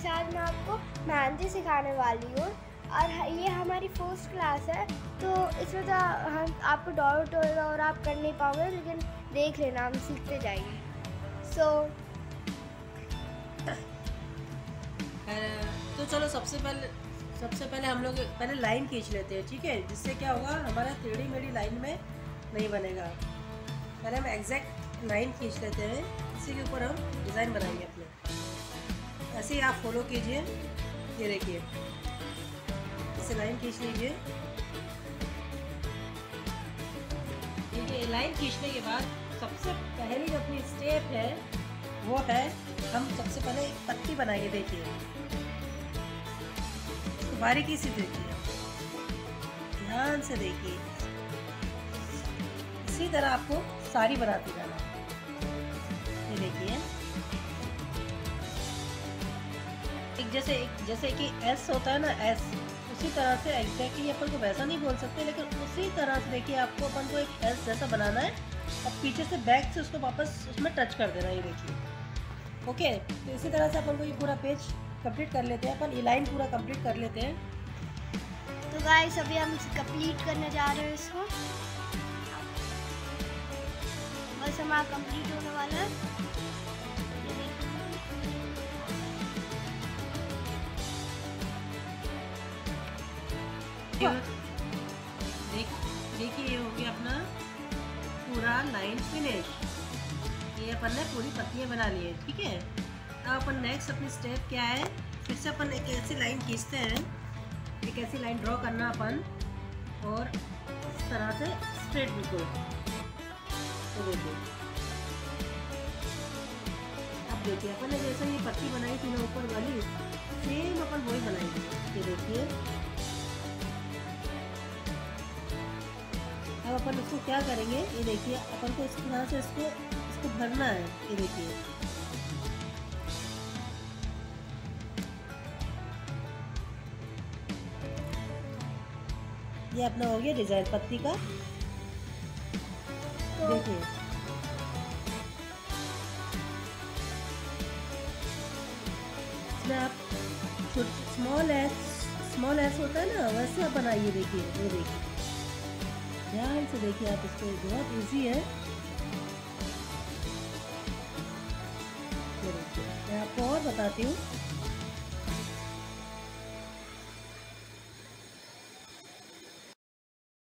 साथ मैं आपको मेहंदी सिखाने वाली हूँ। और ये हमारी फ़र्स्ट क्लास है तो इसमें तो हम आपको डाउट होगा और आप कर नहीं पाओगे लेकिन देख लेना हम सीखते जाएँगे। सो so, तो चलो सबसे पहले सबसे पहले हम लोग पहले लाइन खींच लेते हैं ठीक है? जिससे क्या होगा हमारा टेढ़ी मेढ़ी लाइन में नहीं बनेगा। पहले हम एग्जैक्ट लाइन खींच लेते हैं इसी के ऊपर हम डिज़ाइन बनाएँगे अपने। ऐसे ही आप फॉलो कीजिए। ये देखिए। से लाइन खींच लीजिए। लाइन खींचने के बाद सबसे पहली जो अपनी स्टेप है, वो है, हम सबसे पहले एक पत्ती बनाएँगे, देखिए। तो बारीकी से देखिए। ध्यान से देखिए। इसी तरह आपको साड़ी बनाती जाना जैसे जैसे कि एस होता है ना एस उसी तरह से एग्जैक्टली अपन को वैसा नहीं बोल सकते, लेकिन उसी तरह से देखिए आपको अपन को एक एस जैसा बनाना है, और पीछे से बैक से उसको वापस उसमें टच कर देना ये देखिए। ओके तो इसी तरह से अपन को ये पूरा पेज कंप्लीट कर लेते हैं, अपन ये लाइन पूरा कंप्लीट कर लेते हैं। तो गाइस अभी हम कंप्लीट करने जा रहे हैं इसको। बस हमारा कंप्लीट होने वाला है। देखिए ये हो गया अपना पूरा लाइन फिनिश ये अपन ने पूरी पत्तियाँ बना ली है, ठीक है? अब अपन नेक्स्ट अपनी स्टेप क्या है? फिर से अपन एक ऐसी लाइन खींचते हैं। एक ऐसी लाइन ड्रॉ करना अपन। और इस तरह से स्ट्रेट बिल्कुल। तो देखिए। अब देखिए, अपन ने जैसे ये पत्ती बनाई थी ना ऊपर वाली सेम अपन वही बनाएँगे। ये देखिए। अपन इसको क्या करेंगे? ये देखिए अपन को इस तरह से इसको इसको भरना है। ये देखिए। ये अपना हो गया डिज़ाइन पत्ती का। तो देखिए। इसमें आप स्मॉल एस स्मॉल एस होता है ना वैसे आप बनाइए देखिए ये देखिए। ध्यान से देखिए आप इसको बहुत इजी है। मैं आपको और बताती हूँ।